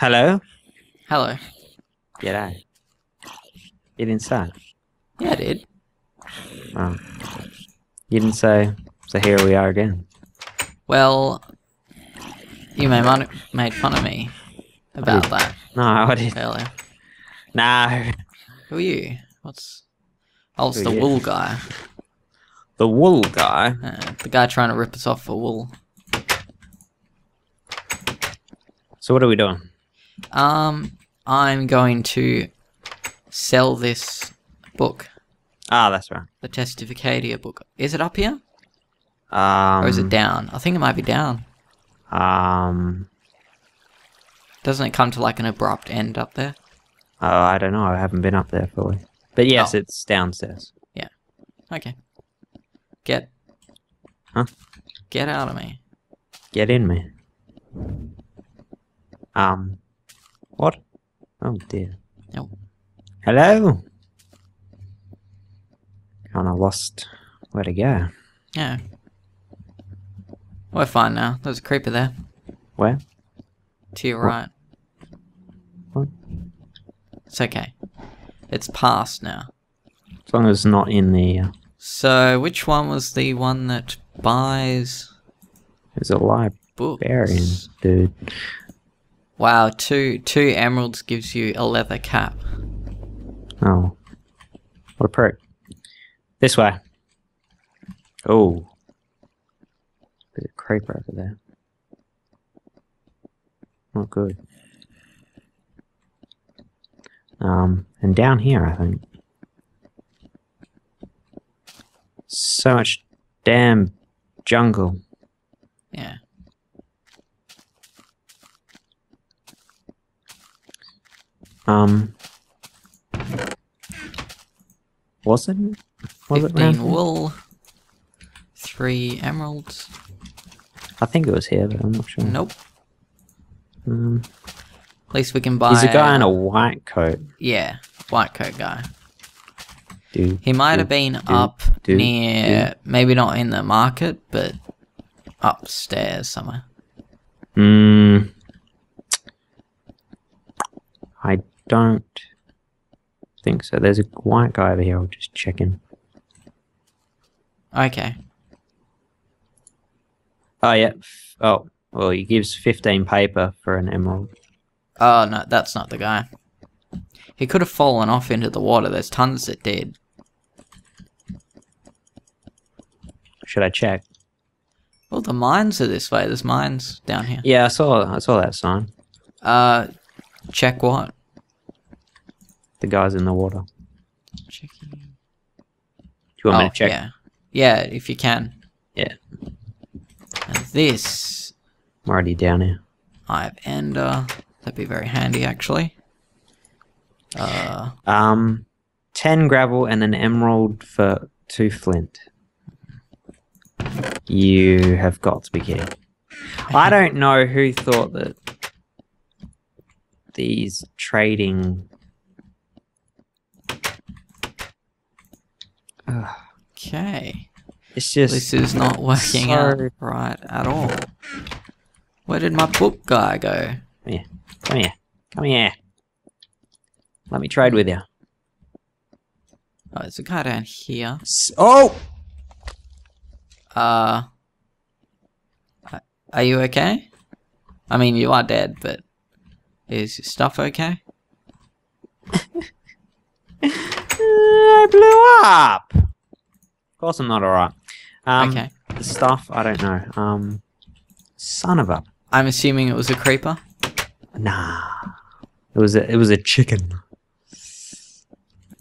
Hello? Hello. G'day. You didn't say. Yeah, I did. Oh. You didn't say, so here we are again. Well, you made, mon- made fun of me about that No, I didn't. earlier. No. Who are you? What's... I was Who the you? wool guy. The wool guy. Uh, the guy trying to rip us off for wool. So what are we doing? Um, I'm going to sell this book, Ah, that's right. the Testificadia book. Is it up here? Um, Or is it down? I think it might be down. Um, Doesn't it come to like an abrupt end up there? oh, I don't know. I haven't been up there fully. But yes, Oh. it's downstairs. Yeah. Okay. Get. Huh? Get out of me. Get in me. Um, what? Oh dear. Nope. Hello? Kinda lost where to go. Yeah. We're fine now. There's a creeper there. Where? To your What? right. What? It's okay. It's past now. As long as it's not in the, uh, So, which one was the one that buys there's a librarian books? dude. Wow, two two emeralds gives you a leather cap. Oh. What a prick. This way. Oh. There's a creeper over there. Not good. Um, and down here, I think. So much damn jungle. Yeah. Um. Was it? Was it round Fifteen here? wool. Three emeralds. I think it was here, but I'm not sure. Nope. Um, At least we can buy. he's a guy in a white coat. Yeah, white coat guy. Dude. He might do, have been do, up do, near, maybe not in the market, but upstairs somewhere. Mm, I don't think so. There's a white guy over here. I'll just check him. Okay. Oh yeah. Oh well, he gives 15 paper for an emerald. Oh no, that's not the guy. He could have fallen off into the water. There's tons that did. Should I check? Well, the mines are this way. There's mines down here. Yeah, I saw. I saw that sign. Uh, check what? The guy's in the water. Checking. Do you want me Oh, to check? yeah, yeah, if you can. Yeah. And this, I'm already down here. I have ender. That'd be very handy, actually. Uh, Um, 10 gravel and an emerald for two flint. You have got to be kidding. I don't know who thought that these trading. Okay. it's just. This is not working so- out right at all. Where did my book guy go? Come here. Come here. Come here. Let me trade with you. Oh, there's a guy down here. S- Oh! Uh, are you okay? I mean, you are dead, but is your stuff okay? I blew up! Of course I'm not alright. Um, okay. The stuff, I don't know. Um, son of a I'm assuming it was a creeper. nah. It was a it was a chicken.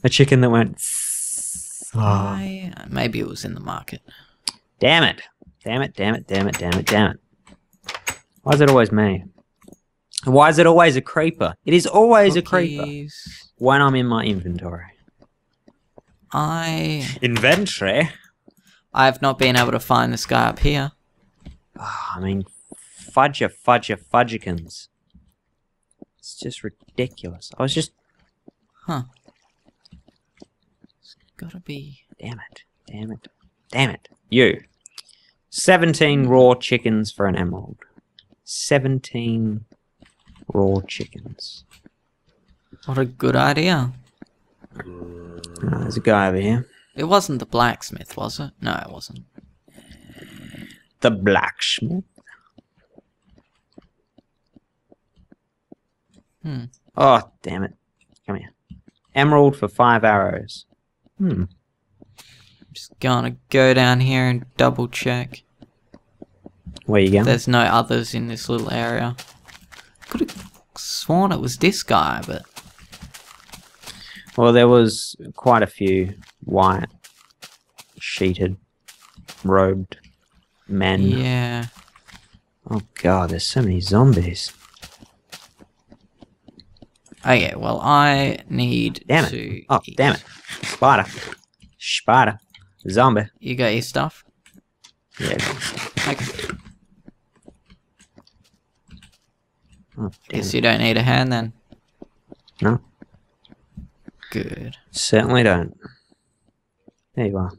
A chicken that went. Oh, I, maybe it was in the market. damn it! Damn it! Damn it! Damn it! Damn it! Damn it! Why is it always me? Why is it always a creeper? It is always a creeper when I'm in my inventory. I Inventory? I've not been able to find this guy up here. Ah, I mean, fudge fudger, fudger, fudgikins. It's just ridiculous. I was just. Huh. It's gotta be. Damn it. Damn it. Damn it. You. 17 raw chickens for an emerald. 17 raw chickens. What a good idea. Oh, there's a guy over here. It wasn't the blacksmith, was it? No, it wasn't. The blacksmith. Hmm. Oh, damn it. Come here. Emerald for five arrows. Hmm. Just gonna go down here and double check. Where you going? There's no others in this little area. Could have sworn it was this guy, but Well, there was quite a few white, sheeted, robed men. yeah. Oh god, there's so many zombies. Okay, well I need Damn it. to. Oh, eat. damn it. Spider. Spider. Zombie. You got your stuff? Yeah. Okay. Oh, Guess it. you don't need a hand then. No, Good. certainly don't. There you are.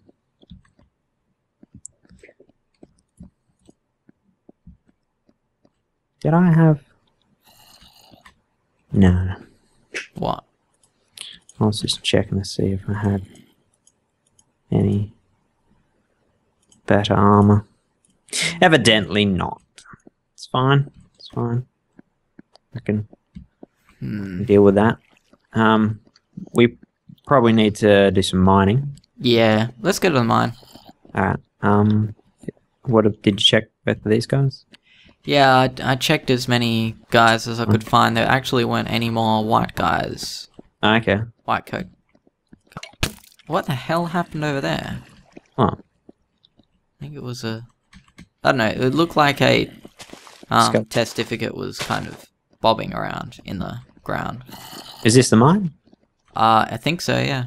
Did I have... No. What? I was just checking to see if I had any better armor. Evidently not. It's fine. It's fine. I can Hmm. deal with that. Um, we probably need to do some mining. Yeah, let's go to the mine. All right. Um, what did you check both of these guys? Yeah, I, I checked as many guys as I could find. There actually weren't any more white guys. Ah, Okay. White coat. What the hell happened over there? Oh, I think it was a. I don't know. It looked like a um, testificate was kind of bobbing around in the ground. is this the mine? Uh, I think so. Yeah,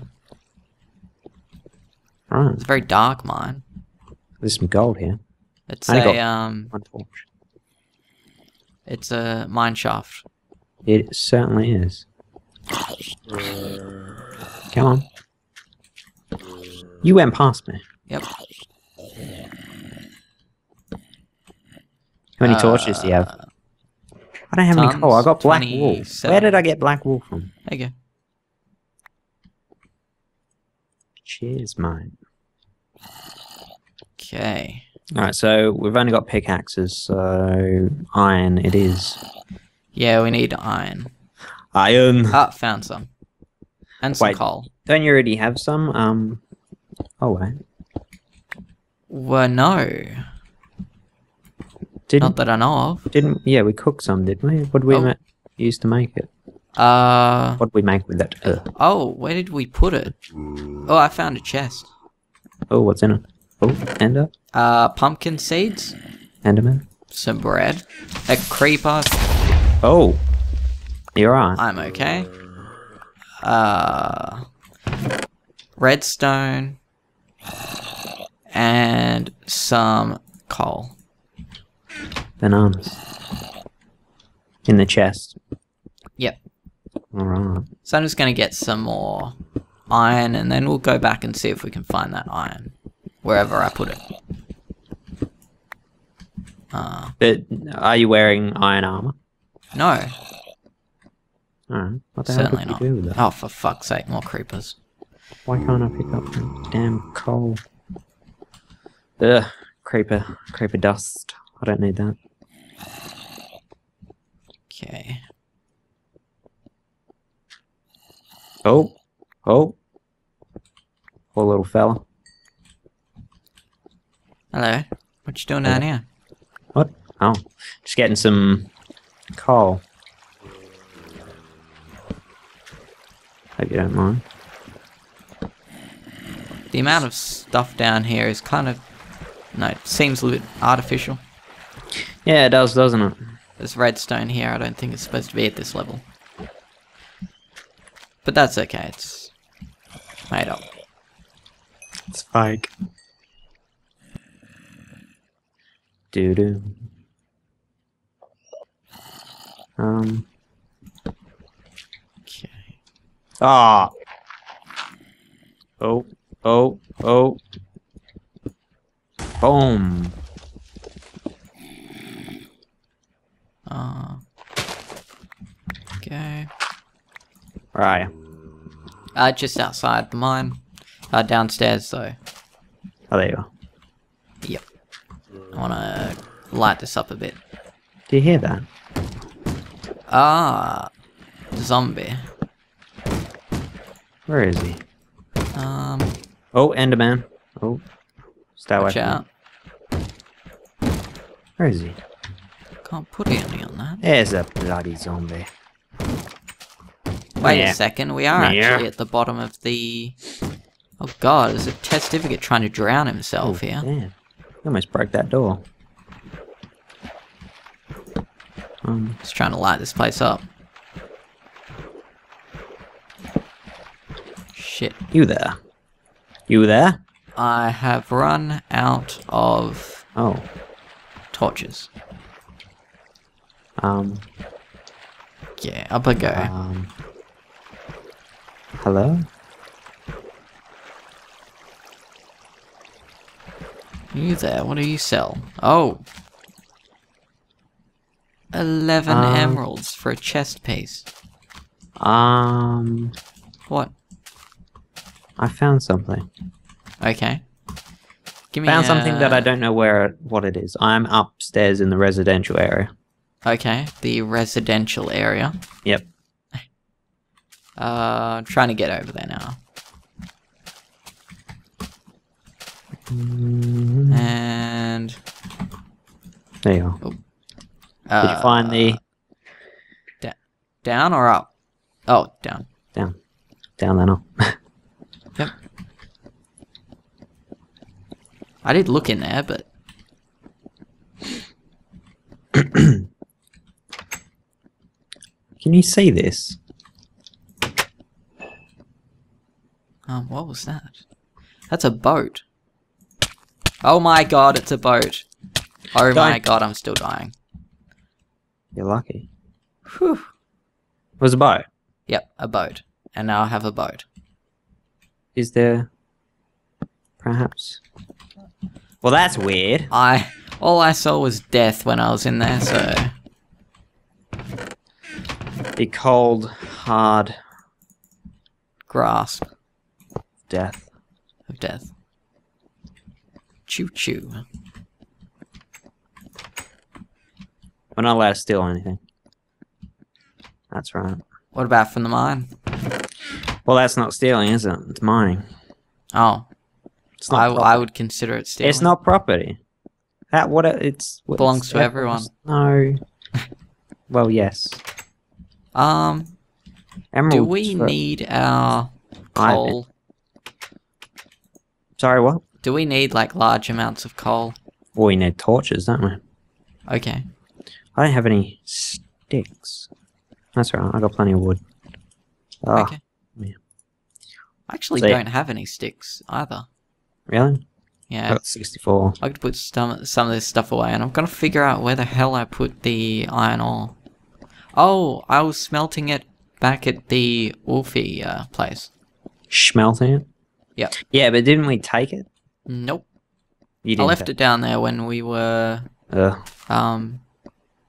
Right. it's a very dark mine. There's some gold here. It's I a um, it's a mine shaft. It certainly is. Come on. You went past me. Yep. How many torches do you have? Uh, I don't have any coal. I got black wool. Where did I get black wool from? There you go. Cheers, mate. Okay. Alright, so we've only got pickaxes, so iron it is. Yeah, we need iron. Iron! Ah, found some. And some Wait. coal. Don't you already have some? Um. Oh, wait. Well, no. Didn't, Not that I know of. didn't, yeah, we cooked some, didn't we? What did we Oh. use to make it? Uh, What do we make with that? Ugh. oh, where did we put it? Oh, I found a chest. Oh, what's in it? Oh, ender? Uh, pumpkin seeds, Enderman? some bread, a creeper. Oh! You're right. I'm okay. Uh, redstone, and some coal. Bananas. In the chest. Yep. Alright. So I'm just gonna get some more iron, and then we'll go back and see if we can find that iron wherever I put it. Uh, But are you wearing iron armor? no, Alright. What the hell certainly not. do with that? Oh, for fuck's sake, more creepers. Why can't I pick up the damn coal? Ugh, creeper, creeper dust. I don't need that. Okay. Oh, oh, poor little fella. Hello. What you doing down here? What? Oh, just getting some coal. Hope you don't mind. The amount of stuff down here is kind of no, it seems a little bit artificial. Yeah, it does, doesn't it? There's redstone here. I don't think it's supposed to be at this level. But that's okay. It's made up. It's fake. Doo doo. Um. Okay. Ah. Oh. Oh. Oh. Boom. Uh, go. Where are you? Uh, just outside the mine. Uh, downstairs though. Oh, there you are. Yep. I wanna light this up a bit. Do you hear that? Ah, zombie. Where is he? Um, Oh, Enderman. Oh, stay away watch out. Where is he? Can't put any on that. There's a bloody zombie. Wait Yeah. a second, we are Yeah. actually at the bottom of the. Oh god, there's a testificate trying to drown himself oh, here. damn. Almost broke that door. Um, He's trying to light this place up. Shit. you there? You there? I have run out of Oh, torches. um, Yeah, up I go. um. Hello? you there, what do you sell? Oh! 11 Um, emeralds for a chest piece. Um, What? I found something. Okay. Give me Found something that uh, I don't know where what it is. I'm upstairs in the residential area. Okay, the residential area. Yep. Uh, I'm trying to get over there now. And There you are. uh, Did you find the down or up? Oh, down. down, down there? No. Yep. I did look in there, but Can you see this? Um, what was that? That's a boat. Oh my god, it's a boat. Oh my Don't- god, I'm still dying. You're lucky. Whew. It was a boat. Yep, a boat. And now I have a boat. Is there perhaps? Well, that's weird. I all I saw was death when I was in there, so The cold, hard grasp death. of death. Choo choo. We're not allowed to steal anything. That's right. What about from the mine? Well, that's not stealing, is it? It's mining. Oh, It's I, not. I would consider it stealing. It's not property. That what it, it's what Belongs it's- to everyone. No. well, yes. Um, Emerald. do we need our coal? Sorry, what? Do we need like large amounts of coal? Well, we need torches, don't we? Okay. I don't have any sticks. That's right. I got plenty of wood. Oh, okay. yeah. I actually don't have any sticks either. really? I Yeah, got sixty-four. I could put some some of this stuff away, and I'm gonna figure out where the hell I put the iron ore. Oh, I was smelting it back at the Wolfie uh, place. Smelting it. Yep. Yeah, but didn't we take it? Nope. You I didn't. left take it down there when we were Ugh. um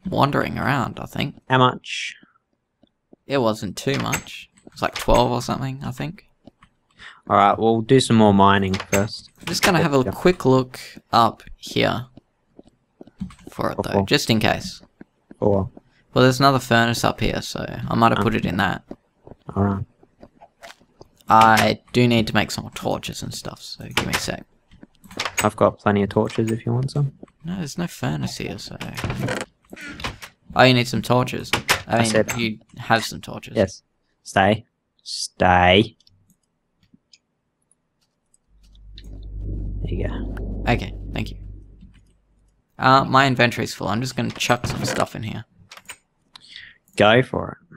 wandering around. I think How much? it wasn't too much. It was like twelve or something. I think. All right. We'll do some more mining first. I'm just gonna have a quick look up here for it though, just in case. Four. Well, there's another furnace up here, so I might have Oh. put it in that. All right. I do need to make some more torches and stuff, so give me a sec. I've got plenty of torches if you want some. No, there's no furnace here, so. Oh, you need some torches. I I mean, said- you have some torches. Yes. Stay. Stay. There you go. Okay, thank you. Uh, my inventory's full. I'm just gonna chuck some stuff in here. Go for it.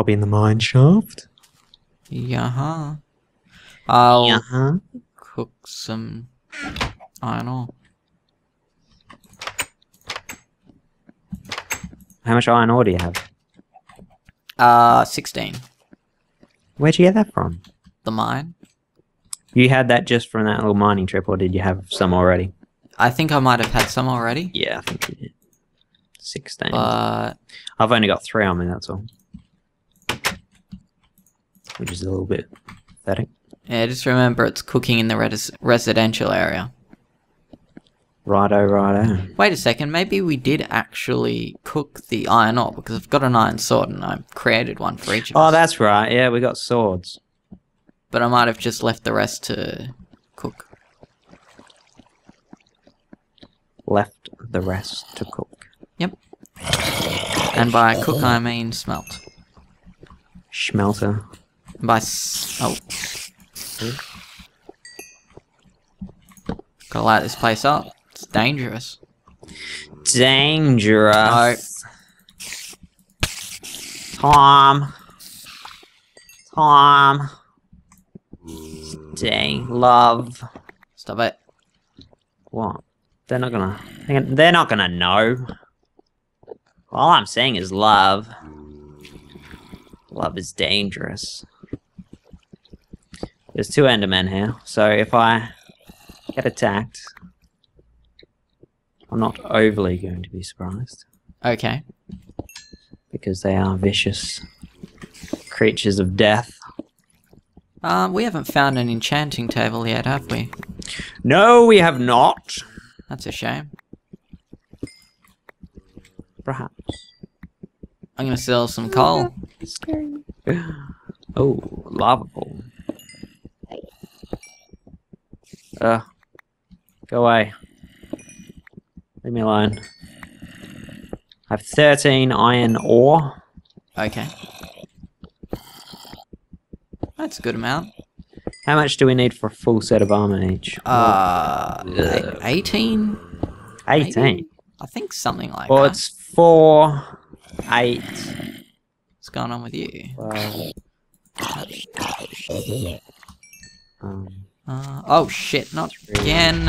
I'll be in the mine shaft. Yeah. I'll Uh-huh. cook some iron ore. How much iron ore do you have? Uh, 16. Where'd you get that from? The mine. You had that just from that little mining trip, or did you have some already? I think I might have had some already, Yeah, I think you did. 16. but I've only got three on me, that's all. Which is a little bit pathetic. yeah, just remember it's cooking in the res- residential area. Righto, righto. Wait a second, maybe we did actually cook the iron ore because I've got an iron sword and I created one for each of Oh, us. that's right. Yeah, we got swords. But I might have just left the rest to cook. Left the rest to cook. Yep. And by cook I mean smelt. Schmelter. By s- oh. Gotta light this place up. It's dangerous. Dangerous. Tom. Tom. Dang. Love. Stop it. What? They're not gonna. They're not gonna know. All I'm saying is love. Love is dangerous. There's two Endermen here, so if I get attacked, I'm not overly going to be surprised Okay. because they are vicious creatures of death. Um, we haven't found an enchanting table yet, have we? No, we have not. That's a shame. Perhaps. I'm gonna sell some coal. Oh, lava pool. Uh, go away. Leave me alone. I have 13 iron ore. Okay. That's a good amount. How much do we need for a full set of armor each? Uh, Ugh. 18? 18. I think something like Well, that. Well, it's 4, 8, What's going on with you? Um, Uh, oh shit, not again.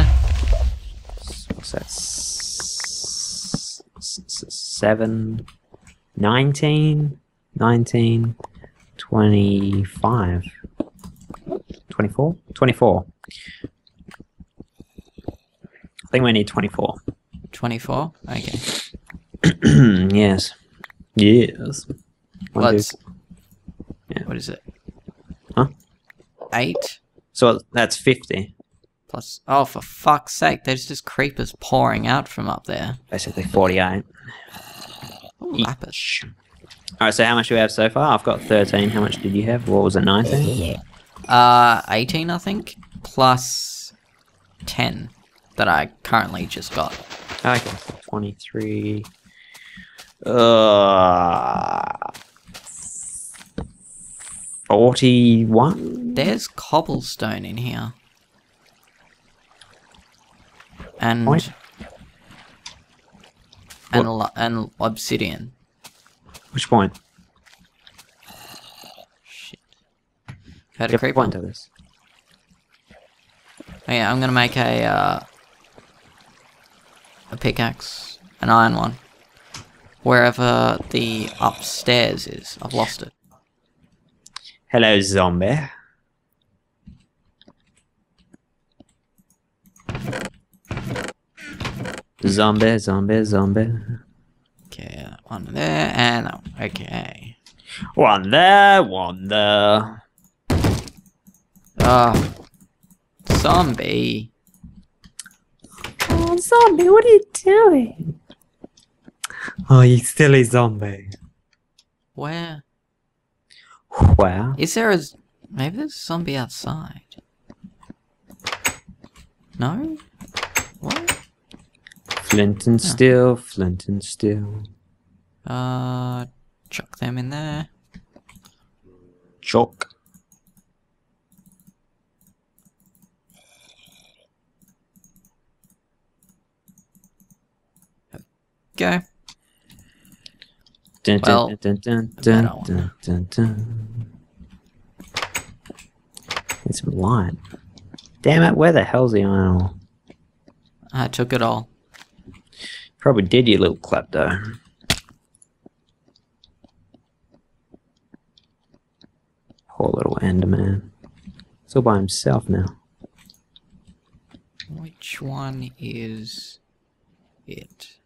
what's that? S- s- s- 7, 19, 19, 25. 24? 24. I think we need 24. 24? Okay. yes. Yes. Two- Yeah. What is it? Huh? 8 So that's 50. plus. Oh, for fuck's sake, there's just creepers pouring out from up there. Basically 48. Ooh, lapis. Alright, so how much do we have so far? I've got 13. How much did you have? What was it, 19? Uh, 18, I think, plus 10 that I currently just got. Okay, so 23. Uh, 41? There's cobblestone in here. And. Point. And, and obsidian. Which point? Shit. Heard a creeper. point to this. Oh, yeah, I'm gonna make a, uh, a pickaxe, an iron one. Wherever the upstairs is. I've lost it. Hello, zombie. Zombie, zombie, zombie. Okay, one there, and that one. Okay. One there, one there. Oh. Zombie. Oh, zombie, what are you doing? Oh, you silly zombie. Where? Where? Is there a... z- Maybe there's a zombie outside. No? What? Flint and steel, flint and steel. Uh, chuck them in there. Chalk. Go. Dun, Well, dun, dun, dun, a dun, dun, dun, dun. Need some light. Damn it, where the hell's the iron ore? I took it all. Probably did, you little klepto. Poor little Enderman. He's all by himself now. Which one is it?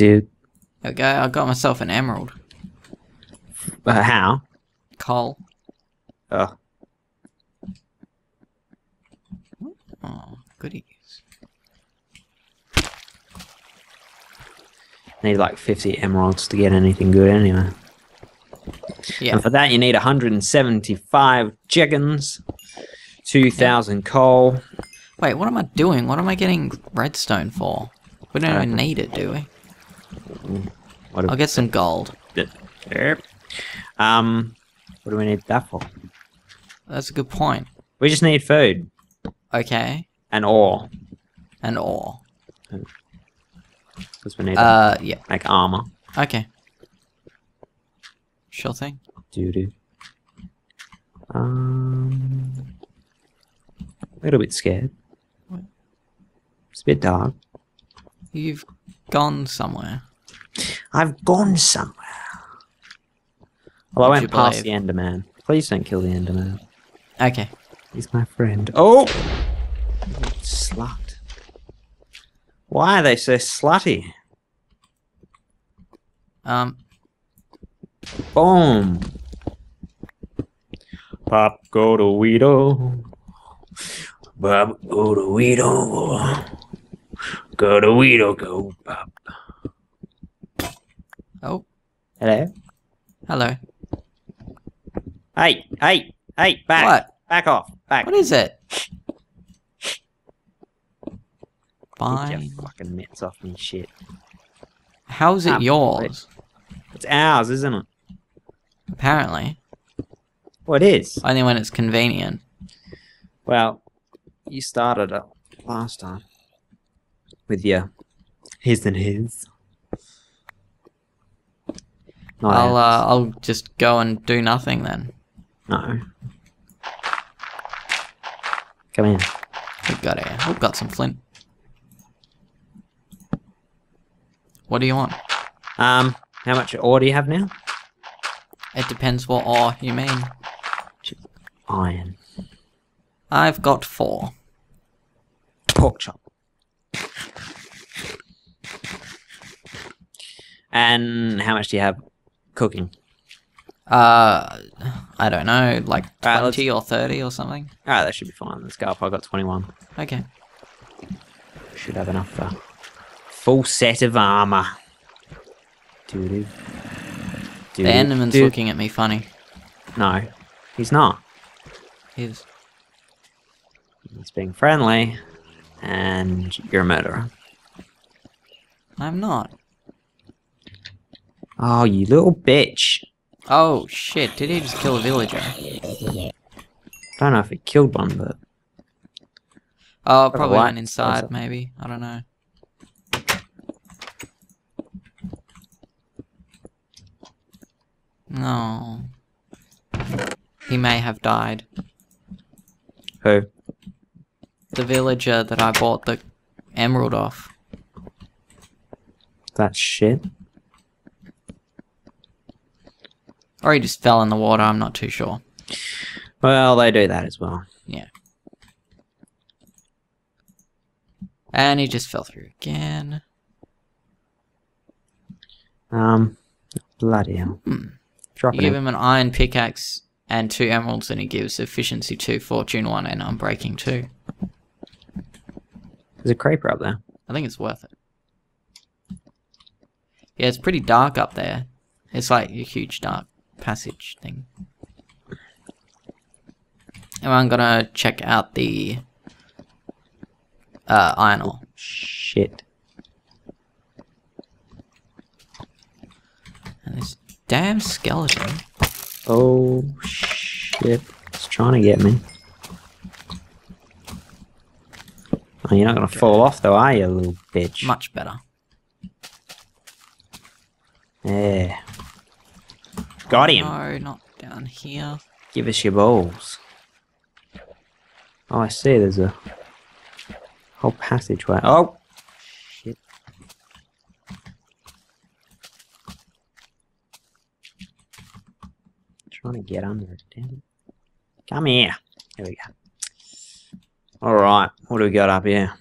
Dude, Okay, I got myself an emerald. uh, how? Coal. Oh, Oh, goodies. need like 50 emeralds to get anything good anyway. Yeah. And for that, you need 175 chickens, 2,000 coal. Wait, what am I doing? What am I getting redstone for? We don't even Uh, need it, do we? What I'll get some gold. Yep. Um, what do we need that for? That's a good point. We just need food Okay. and ore And ore. because we need Uh, yeah. make armor. Okay. Sure thing. Doo doo. Um, a little bit scared. What? It's a bit dark. You've gone somewhere. I've gone somewhere. Well, I went past believe? the Enderman. Please don't kill the Enderman. Okay. He's my friend. Oh! Slut. Why are they so slutty? Um, Boom. Pop go to Weedo. Bob go to Weedo. Go to Weedo, go pop. oh, Hello? hello. Hey, hey, hey, back. What? Back off. Back. What is it? Get Fine. your fucking mitts off me, shit. How's it Ah, yours? It's ours, isn't it? Apparently. Well, it is. Only when it's convenient. Well, you started it last time with your his and his. Not I'll, uh, I'll just go and do nothing then. no. Come in. We've got it. We've got some flint. What do you want? Um, how much ore do you have now? It depends what ore you mean. Iron. I've got four. Pork chop. And how much do you have cooking? Uh, I don't know, like let's- 20 or 30 or something. Alright, that should be fine. Let's go up. I got 21. Okay. Should have enough for full set of armor. Doo-doo. The Doo-doo. Enderman's looking at me funny. No, he's not. He's He's being friendly, and you're a murderer. I'm not. Oh, you little bitch. Oh shit, did he just kill a villager? Don't know if he killed one, but Oh, probably went inside, maybe. I don't know. No. He may have died. who? The villager that I bought the emerald off. That shit. Or he just fell in the water, I'm not too sure. Well, they do that as well. Yeah. And he just fell through again. Um, bloody hell. Hmm. Drop You give him an iron pickaxe and two emeralds, and he gives efficiency 2, fortune 1, and unbreaking 2. There's a creeper up there. I think it's worth it. Yeah, it's pretty dark up there. It's like a huge dark passage thing. And I'm gonna check out the uh, iron ore. Shit. And this damn skeleton. Oh, shit. It's trying to get me. Oh, you're not gonna fall off though, are you, little bitch? Much better. Yeah. Got him. No, not down here. Give us your balls. Oh, I see. There's a whole passageway. Oh, shit. Trying to get under it. Damn it. Come here. Here we go. All right. What do we got up here?